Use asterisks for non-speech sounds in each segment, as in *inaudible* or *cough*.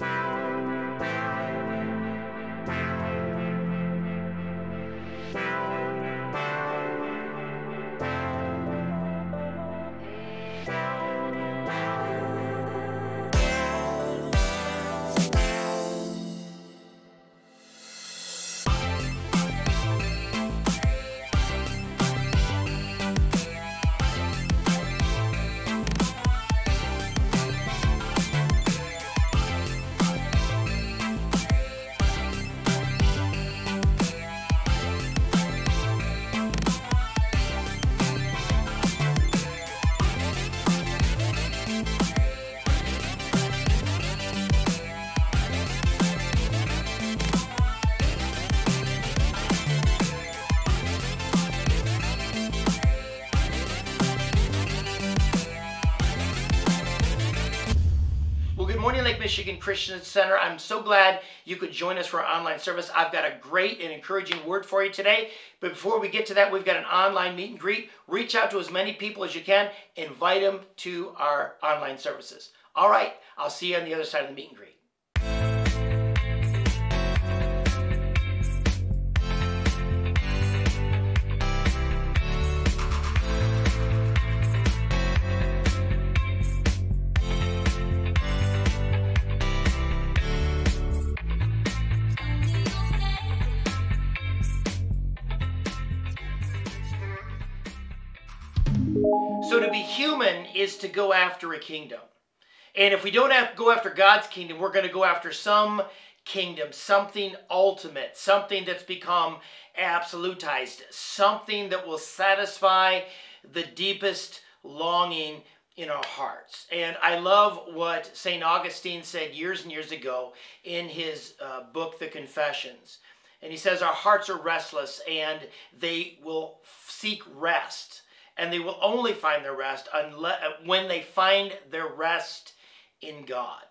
Lake Michigan Christian Center. I'm so glad you could join us for our online service. I've got a great and encouraging word for you today. But before we get to that, we've got an online meet and greet. Reach out to as many people as you can. Invite them to our online services. All right, I'll see you on the other side of the meet and greet. So to be human is to go after a kingdom. And if we don't have go after God's kingdom, we're going to go after some kingdom, something ultimate, something that's become absolutized, something that will satisfy the deepest longing in our hearts. And I love what St. Augustine said years and years ago in his uh, book, The Confessions. And he says, Our hearts are restless and they will seek rest and they will only find their rest unless, when they find their rest in God.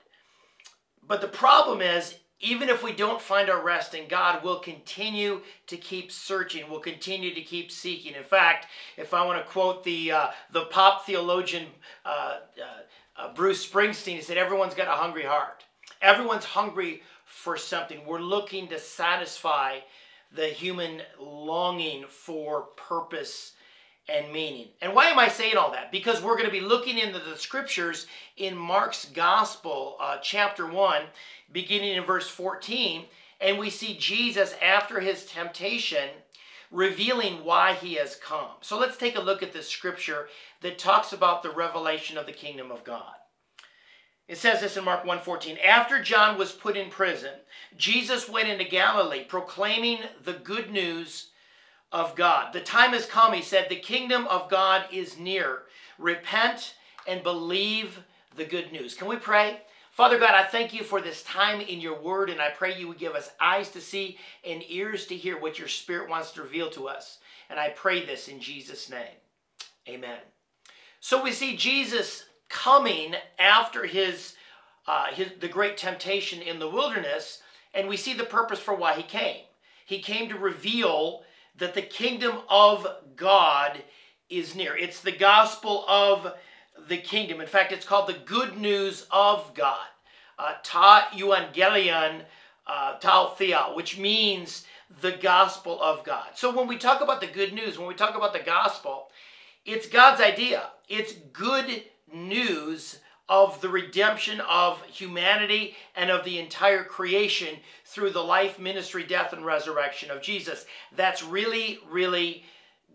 But the problem is, even if we don't find our rest in God, we'll continue to keep searching. We'll continue to keep seeking. In fact, if I want to quote the uh, the pop theologian uh, uh, uh Bruce Springsteen, he said, "Everyone's got a hungry heart. Everyone's hungry for something. We're looking to satisfy the human longing for purpose and meaning. And why am I saying all that? Because we're going to be looking into the scriptures in Mark's Gospel, uh, chapter 1, beginning in verse 14, and we see Jesus after his temptation revealing why he has come. So let's take a look at this scripture that talks about the revelation of the kingdom of God. It says this in Mark 1:14. After John was put in prison, Jesus went into Galilee proclaiming the good news of God. The time has come, he said, the kingdom of God is near. Repent and believe the good news. Can we pray? Father God, I thank you for this time in your word, and I pray you would give us eyes to see and ears to hear what your spirit wants to reveal to us. And I pray this in Jesus' name. Amen. So we see Jesus coming after his, uh, his the great temptation in the wilderness, and we see the purpose for why he came. He came to reveal that the kingdom of God is near. It's the gospel of the kingdom. In fact, it's called the good news of God. Uh, ta euangelion uh, tau thea, which means the gospel of God. So when we talk about the good news, when we talk about the gospel, it's God's idea. It's good news of the redemption of humanity and of the entire creation through the life, ministry, death, and resurrection of Jesus. That's really, really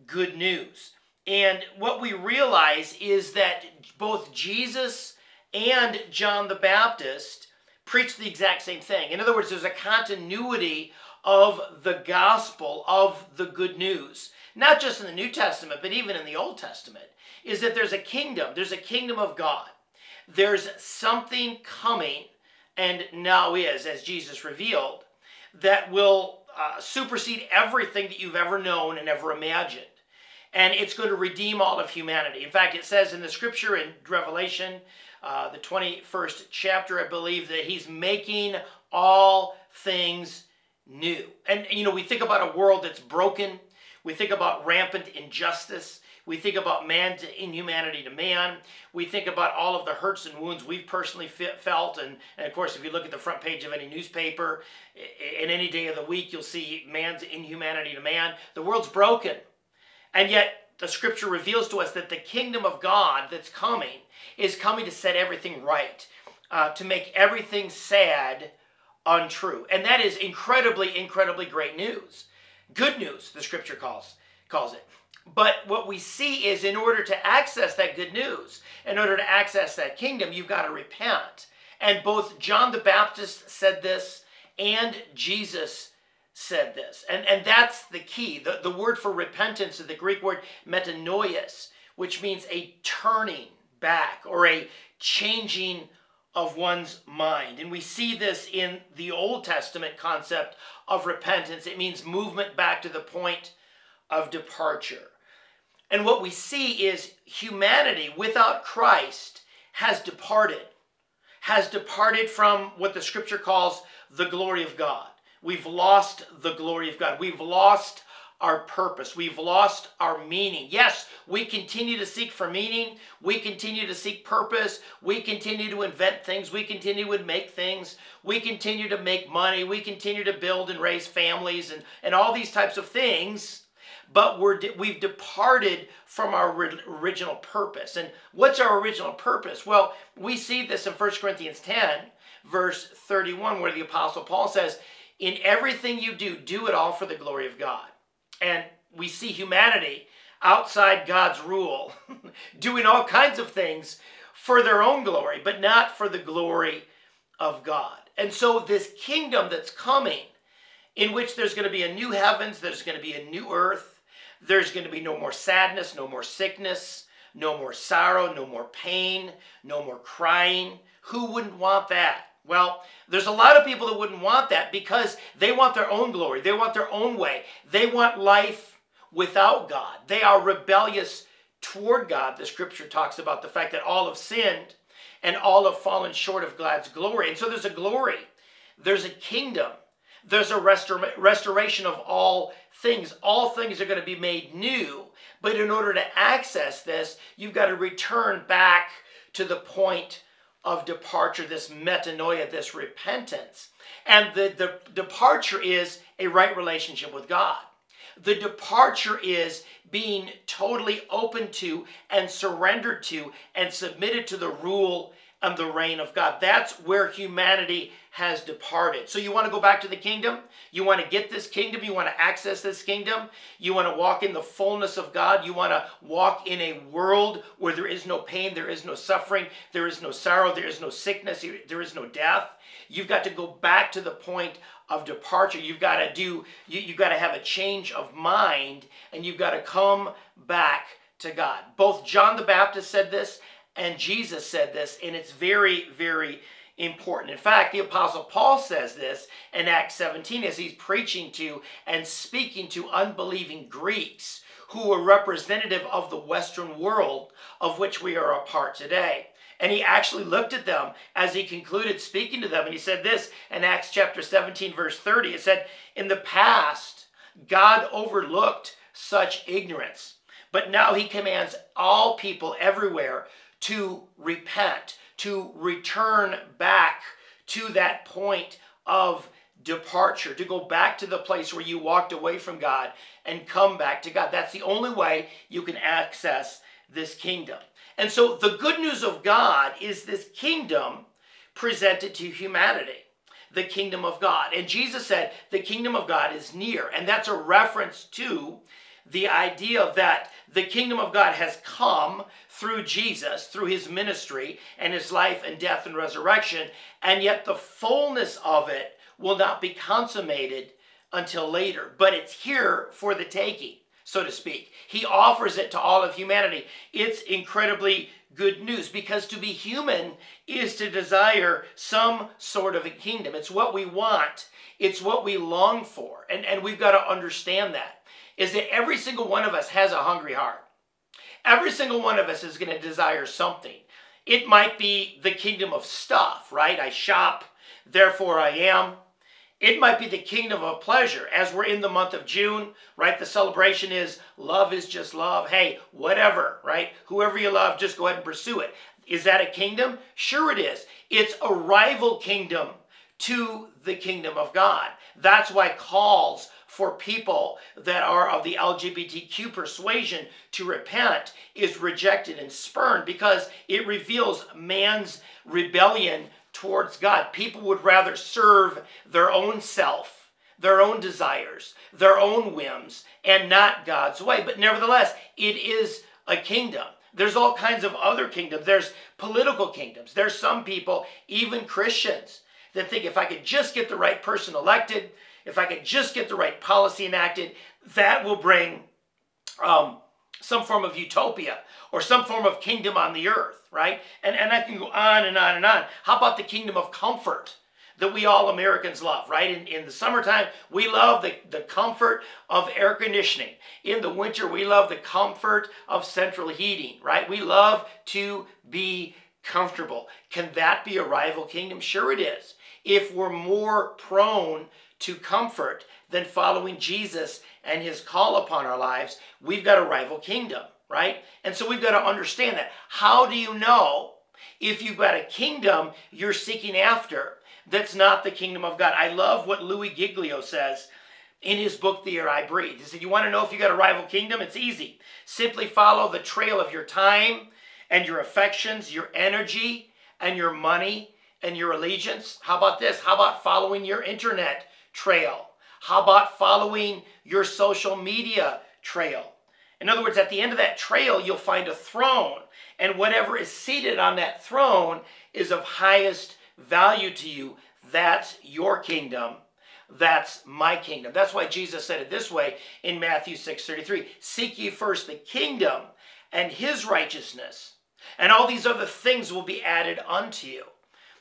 good news. And what we realize is that both Jesus and John the Baptist preached the exact same thing. In other words, there's a continuity of the gospel, of the good news. Not just in the New Testament, but even in the Old Testament, is that there's a kingdom. There's a kingdom of God there's something coming, and now is, as Jesus revealed, that will uh, supersede everything that you've ever known and ever imagined. And it's going to redeem all of humanity. In fact, it says in the scripture in Revelation, uh, the 21st chapter, I believe, that he's making all things new. And, you know, we think about a world that's broken. We think about rampant injustice. We think about man's inhumanity to man. We think about all of the hurts and wounds we've personally felt. And, and of course, if you look at the front page of any newspaper, in any day of the week, you'll see man's inhumanity to man. The world's broken. And yet, the scripture reveals to us that the kingdom of God that's coming is coming to set everything right, uh, to make everything sad untrue. And that is incredibly, incredibly great news. Good news, the scripture calls, calls it. But what we see is in order to access that good news, in order to access that kingdom, you've got to repent. And both John the Baptist said this and Jesus said this. And, and that's the key. The, the word for repentance is the Greek word metanoias, which means a turning back or a changing of one's mind. And we see this in the Old Testament concept of repentance. It means movement back to the point of departure. And what we see is humanity without Christ has departed, has departed from what the scripture calls the glory of God. We've lost the glory of God. We've lost our purpose. We've lost our meaning. Yes, we continue to seek for meaning. We continue to seek purpose. We continue to invent things. We continue to make things. We continue to make money. We continue to build and raise families and, and all these types of things. But we're we've departed from our original purpose. And what's our original purpose? Well, we see this in 1 Corinthians 10, verse 31, where the Apostle Paul says, In everything you do, do it all for the glory of God and we see humanity outside God's rule, *laughs* doing all kinds of things for their own glory, but not for the glory of God. And so, this kingdom that's coming, in which there's going to be a new heavens, there's going to be a new earth, there's going to be no more sadness, no more sickness, no more sorrow, no more pain, no more crying. Who wouldn't want that? Well, there's a lot of people that wouldn't want that because they want their own glory. They want their own way. They want life without God. They are rebellious toward God. The scripture talks about the fact that all have sinned and all have fallen short of God's glory. And so there's a glory, there's a kingdom, there's a restor- restoration of all things. All things are going to be made new. But in order to access this, you've got to return back to the point of departure, this metanoia, this repentance. And the, the departure is a right relationship with God. The departure is being totally open to and surrendered to and submitted to the rule and the reign of God. That's where humanity has departed. So you want to go back to the kingdom? You want to get this kingdom? You want to access this kingdom? You want to walk in the fullness of God? You want to walk in a world where there is no pain, there is no suffering, there is no sorrow, there is no sickness, there is no death? You've got to go back to the point of departure. You've got to do you, you've got to have a change of mind and you've got to come back to God. Both John the Baptist said this and Jesus said this, and it's very, very important. In fact, the Apostle Paul says this in Acts 17 as he's preaching to and speaking to unbelieving Greeks who were representative of the Western world of which we are a part today. And he actually looked at them as he concluded speaking to them. And he said this in Acts chapter 17, verse 30. It said, In the past, God overlooked such ignorance, but now he commands all people everywhere to repent, to return back to that point of departure, to go back to the place where you walked away from God and come back to God. That's the only way you can access this kingdom. And so the good news of God is this kingdom presented to humanity. The kingdom of God. And Jesus said, the kingdom of God is near. And that's a reference to the idea that the kingdom of God has come through Jesus, through his ministry and his life and death and resurrection, and yet the fullness of it will not be consummated until later. But it's here for the taking, so to speak. He offers it to all of humanity. It's incredibly good news because to be human is to desire some sort of a kingdom. It's what we want, it's what we long for. And, and we've got to understand that is that every single one of us has a hungry heart. Every single one of us is going to desire something. It might be the kingdom of stuff, right? I shop, therefore I am. It might be the kingdom of pleasure as we're in the month of June, right? The celebration is love is just love. Hey, whatever, right? Whoever you love, just go ahead and pursue it. Is that a kingdom? Sure, it is. It's a rival kingdom to the kingdom of God. That's why calls for people that are of the LGBTQ persuasion to repent is rejected and spurned because it reveals man's rebellion towards God. People would rather serve their own self, their own desires, their own whims, and not God's way. But nevertheless, it is a kingdom. There's all kinds of other kingdoms. There's political kingdoms. There's some people, even Christians, that think if I could just get the right person elected, if I could just get the right policy enacted, that will bring um, some form of utopia or some form of kingdom on the earth, right? And, and I can go on and on and on. How about the kingdom of comfort? that we all Americans love, right? In, in the summertime, we love the, the comfort of air conditioning. In the winter, we love the comfort of central heating, right? We love to be comfortable. Can that be a rival kingdom? Sure, it is. If we're more prone to comfort than following Jesus and his call upon our lives, we've got a rival kingdom, right? And so we've got to understand that. How do you know if you've got a kingdom you're seeking after that's not the kingdom of God? I love what Louie Giglio says in his book, The Air I Breathe. He said, You want to know if you got a rival kingdom? It's easy. Simply follow the trail of your time and your affections, your energy and your money and your allegiance. How about this? How about following your internet trail? How about following your social media trail? In other words, at the end of that trail, you'll find a throne, and whatever is seated on that throne is of highest value to you. That's your kingdom. That's my kingdom. That's why Jesus said it this way in Matthew 6:33. Seek ye first the kingdom and his righteousness, and all these other things will be added unto you.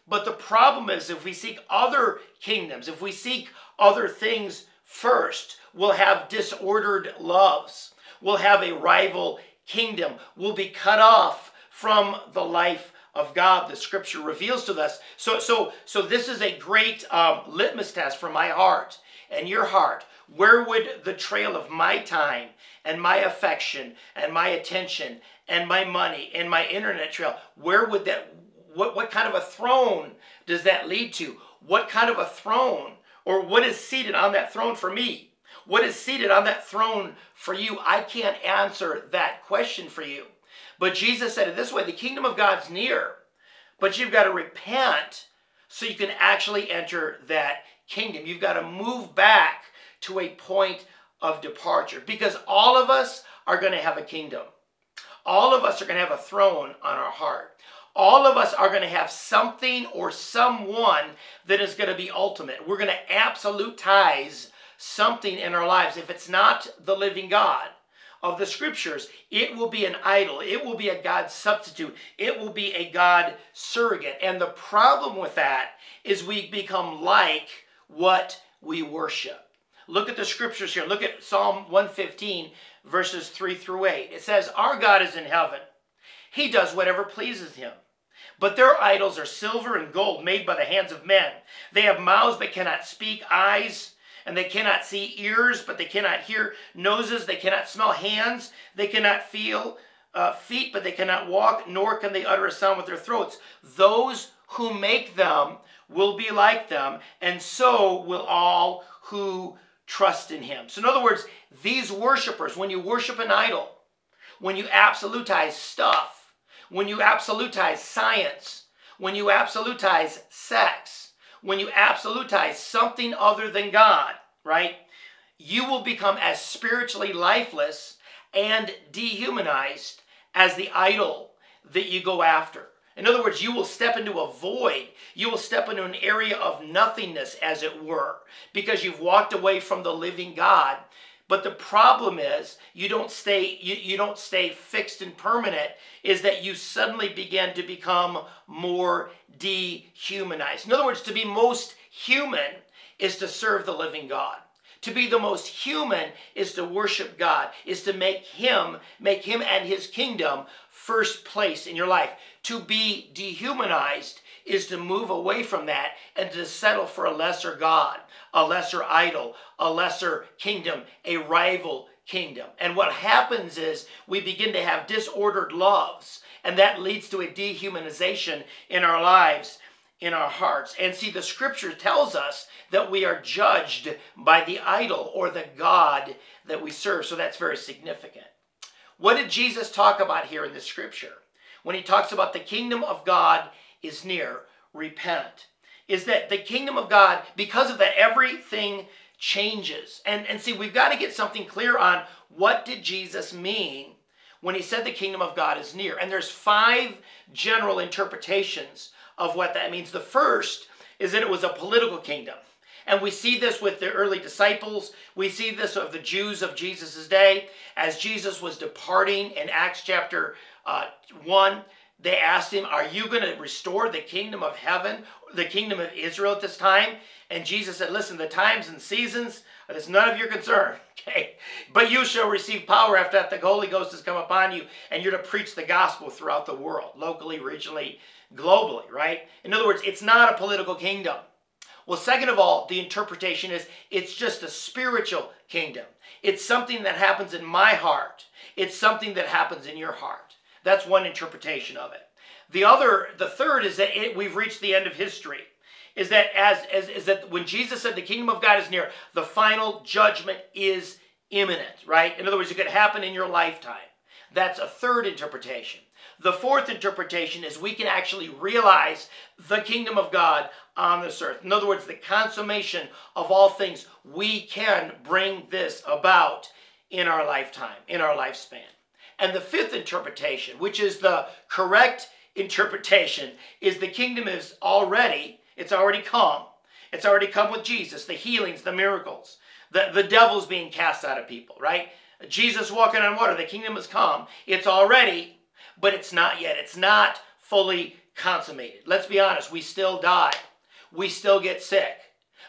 But the problem is, if we seek other kingdoms, if we seek other things first, we'll have disordered loves. We'll have a rival kingdom. We'll be cut off from the life of God. The scripture reveals to us. So, so, so this is a great um, litmus test for my heart and your heart. Where would the trail of my time and my affection and my attention and my money and my internet trail, where would that what, what kind of a throne does that lead to? What kind of a throne or what is seated on that throne for me? What is seated on that throne for you? I can't answer that question for you. But Jesus said it this way the kingdom of God's near, but you've got to repent so you can actually enter that kingdom. You've got to move back to a point of departure because all of us are going to have a kingdom. All of us are going to have a throne on our heart all of us are going to have something or someone that is going to be ultimate. We're going to absolutize something in our lives. If it's not the living God of the scriptures, it will be an idol. It will be a God substitute. It will be a God surrogate. And the problem with that is we become like what we worship. Look at the scriptures here. Look at Psalm 115, verses 3 through 8. It says, Our God is in heaven. He does whatever pleases him. But their idols are silver and gold made by the hands of men. They have mouths but cannot speak, eyes and they cannot see, ears but they cannot hear, noses they cannot smell, hands they cannot feel, uh, feet but they cannot walk, nor can they utter a sound with their throats. Those who make them will be like them, and so will all who trust in him. So, in other words, these worshipers, when you worship an idol, when you absolutize stuff, when you absolutize science, when you absolutize sex, when you absolutize something other than God, right? You will become as spiritually lifeless and dehumanized as the idol that you go after. In other words, you will step into a void. You will step into an area of nothingness, as it were, because you've walked away from the living God but the problem is you don't stay you, you don't stay fixed and permanent is that you suddenly begin to become more dehumanized. In other words, to be most human is to serve the living God. To be the most human is to worship God, is to make him, make him and his kingdom first place in your life. To be dehumanized is to move away from that and to settle for a lesser God, a lesser idol, a lesser kingdom, a rival kingdom. And what happens is we begin to have disordered loves, and that leads to a dehumanization in our lives in our hearts. And see, the scripture tells us that we are judged by the idol or the God that we serve. So that's very significant. What did Jesus talk about here in the scripture? When he talks about the kingdom of God is near, repent. Is that the kingdom of God, because of that, everything changes. And, and see, we've got to get something clear on what did Jesus mean when he said the kingdom of God is near. And there's five general interpretations of what that means. The first is that it was a political kingdom. And we see this with the early disciples. We see this of the Jews of Jesus' day. As Jesus was departing in Acts chapter uh, 1, they asked him, Are you going to restore the kingdom of heaven, the kingdom of Israel at this time? And Jesus said, Listen, the times and seasons, it's none of your concern. *laughs* Okay? But you shall receive power after that the Holy Ghost has come upon you, and you're to preach the gospel throughout the world, locally, regionally, globally, right? In other words, it's not a political kingdom. Well, second of all, the interpretation is it's just a spiritual kingdom. It's something that happens in my heart. It's something that happens in your heart. That's one interpretation of it. The other, the third is that it, we've reached the end of history. Is that as, as is that when Jesus said the kingdom of God is near, the final judgment is imminent, right? In other words, it could happen in your lifetime. That's a third interpretation. The fourth interpretation is we can actually realize the kingdom of God on this earth. In other words, the consummation of all things. We can bring this about in our lifetime, in our lifespan. And the fifth interpretation, which is the correct interpretation, is the kingdom is already, it's already come. It's already come with Jesus, the healings, the miracles, the, the devils being cast out of people, right? Jesus walking on water, the kingdom has come. It's already but it's not yet. It's not fully consummated. Let's be honest, we still die. We still get sick.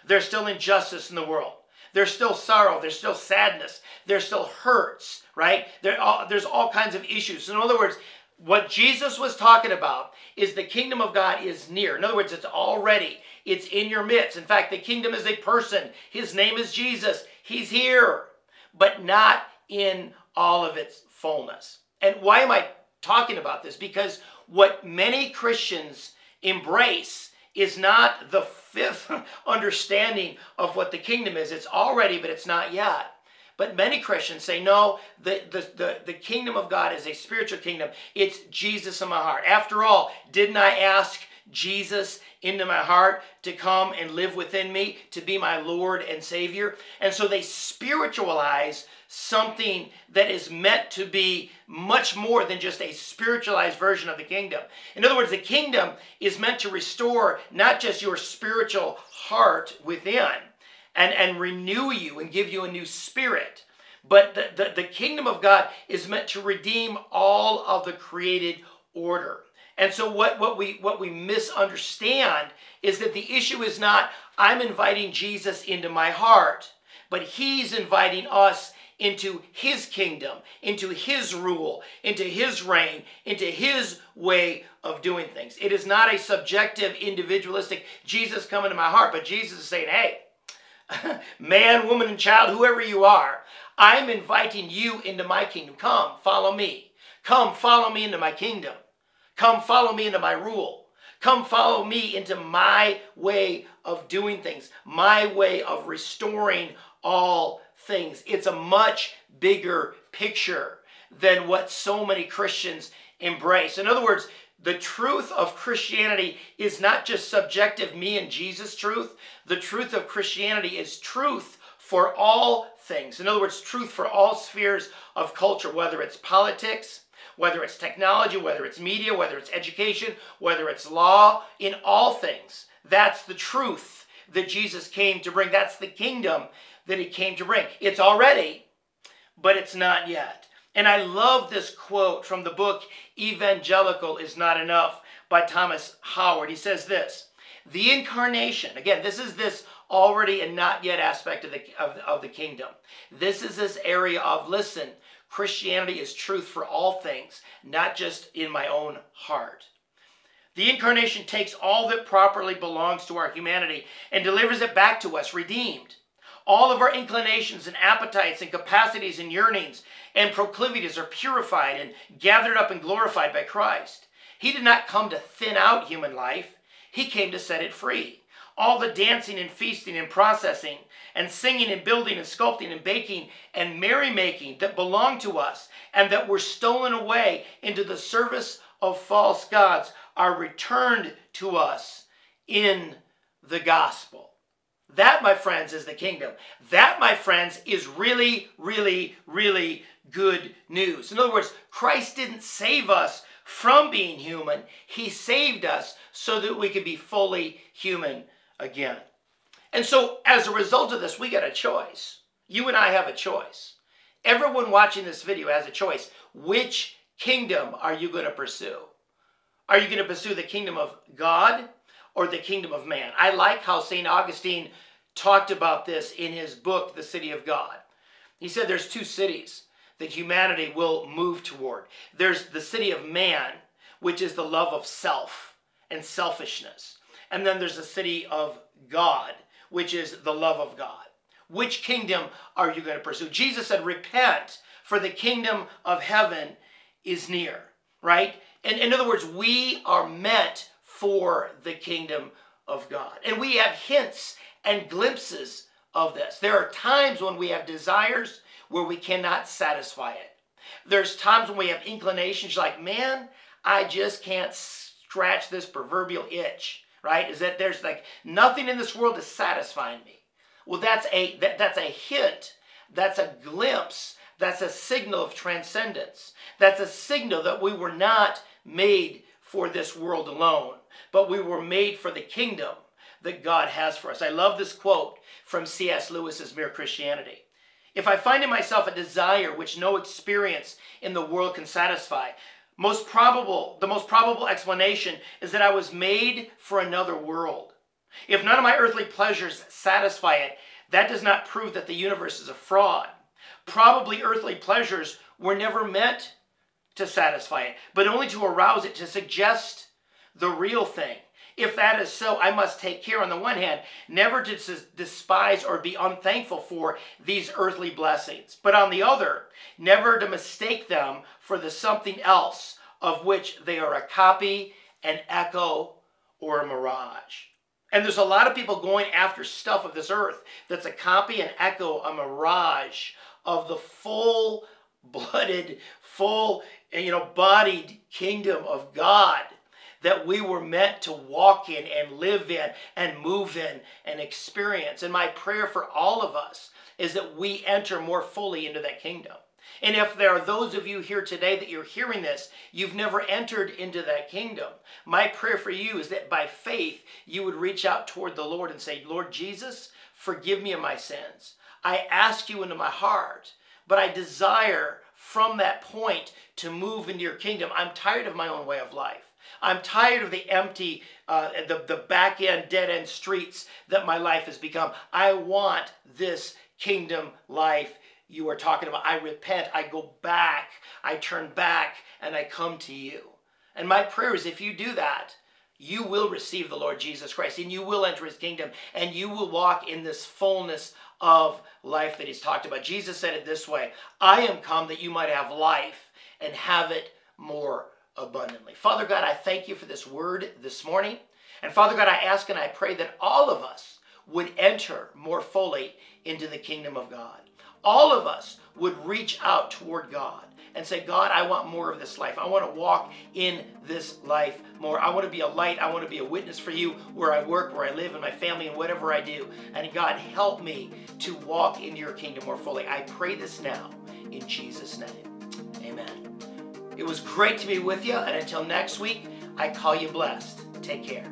There's still injustice in the world. There's still sorrow. There's still sadness. There's still hurts, right? There are, there's all kinds of issues. In other words, what Jesus was talking about is the kingdom of God is near. In other words, it's already, it's in your midst. In fact, the kingdom is a person. His name is Jesus. He's here, but not in all of its fullness. And why am I talking about this because what many Christians embrace is not the fifth *laughs* understanding of what the kingdom is. It's already, but it's not yet. But many Christians say, no, the, the, the, the, kingdom of God is a spiritual kingdom. It's Jesus in my heart. After all, didn't I ask Jesus into my heart to come and live within me, to be my Lord and Savior? And so they spiritualize something that is meant to be much more than just a spiritualized version of the kingdom. In other words, the kingdom is meant to restore not just your spiritual heart within and, and renew you and give you a new spirit, but the, the, the kingdom of God is meant to redeem all of the created order. And so what, what we what we misunderstand is that the issue is not I'm inviting Jesus into my heart, but he's inviting us into his kingdom, into his rule, into his reign, into his way of doing things. It is not a subjective, individualistic Jesus come into my heart, but Jesus is saying, hey, *laughs* man, woman, and child, whoever you are, I'm inviting you into my kingdom. Come, follow me. Come, follow me into my kingdom. Come, follow me into my rule. Come, follow me into my way of doing things, my way of restoring all things. It's a much bigger picture than what so many Christians embrace. In other words, the truth of Christianity is not just subjective me and Jesus truth. The truth of Christianity is truth for all things. In other words, truth for all spheres of culture, whether it's politics, whether it's technology, whether it's media, whether it's education, whether it's law, in all things. That's the truth that Jesus came to bring. That's the kingdom that he came to bring. It's already, but it's not yet. And I love this quote from the book Evangelical is Not Enough by Thomas Howard. He says this The incarnation, again, this is this already and not yet aspect of the, of, of the kingdom. This is this area of, listen, Christianity is truth for all things, not just in my own heart. The incarnation takes all that properly belongs to our humanity and delivers it back to us, redeemed. All of our inclinations and appetites and capacities and yearnings and proclivities are purified and gathered up and glorified by Christ. He did not come to thin out human life, He came to set it free. All the dancing and feasting and processing and singing and building and sculpting and baking and merrymaking that belong to us and that were stolen away into the service of false gods are returned to us in the gospel. That, my friends, is the kingdom. That, my friends, is really, really, really good news. In other words, Christ didn't save us from being human, He saved us so that we could be fully human again. And so, as a result of this, we got a choice. You and I have a choice. Everyone watching this video has a choice. Which kingdom are you going to pursue? Are you going to pursue the kingdom of God or the kingdom of man? I like how St. Augustine talked about this in his book, The City of God. He said there's two cities that humanity will move toward. There's the city of man, which is the love of self and selfishness. And then there's the city of God, which is the love of God. Which kingdom are you going to pursue? Jesus said, Repent, for the kingdom of heaven is near, right? And in other words, we are meant for the kingdom of God. And we have hints and glimpses of this. There are times when we have desires where we cannot satisfy it. There's times when we have inclinations like, man, I just can't scratch this proverbial itch, right? Is that there's like nothing in this world is satisfying me. Well, that's a that, that's a hint, that's a glimpse, that's a signal of transcendence. That's a signal that we were not made for this world alone, but we were made for the kingdom that God has for us. I love this quote from C.S. Lewis's Mere Christianity. If I find in myself a desire which no experience in the world can satisfy, most probable, the most probable explanation is that I was made for another world. If none of my earthly pleasures satisfy it, that does not prove that the universe is a fraud. Probably earthly pleasures were never meant to satisfy it, but only to arouse it, to suggest the real thing. If that is so, I must take care, on the one hand, never to despise or be unthankful for these earthly blessings, but on the other, never to mistake them for the something else of which they are a copy, an echo, or a mirage. And there's a lot of people going after stuff of this earth that's a copy, an echo, a mirage of the full blooded, full, you know, bodied kingdom of God that we were meant to walk in and live in and move in and experience. And my prayer for all of us is that we enter more fully into that kingdom. And if there are those of you here today that you're hearing this, you've never entered into that kingdom. My prayer for you is that by faith, you would reach out toward the Lord and say, Lord Jesus, forgive me of my sins. I ask you into my heart, but I desire from that point to move into your kingdom. I'm tired of my own way of life. I'm tired of the empty, uh, the, the back end, dead end streets that my life has become. I want this kingdom life you are talking about. I repent, I go back, I turn back, and I come to you. And my prayer is if you do that, you will receive the Lord Jesus Christ and you will enter his kingdom and you will walk in this fullness of life that he's talked about. Jesus said it this way I am come that you might have life and have it more abundantly. Father God, I thank you for this word this morning. And Father God, I ask and I pray that all of us would enter more fully into the kingdom of God. All of us would reach out toward God and say, God, I want more of this life. I want to walk in this life more. I want to be a light. I want to be a witness for you where I work, where I live, in my family, and whatever I do. And God, help me to walk into your kingdom more fully. I pray this now in Jesus' name. Amen. It was great to be with you, and until next week, I call you blessed. Take care.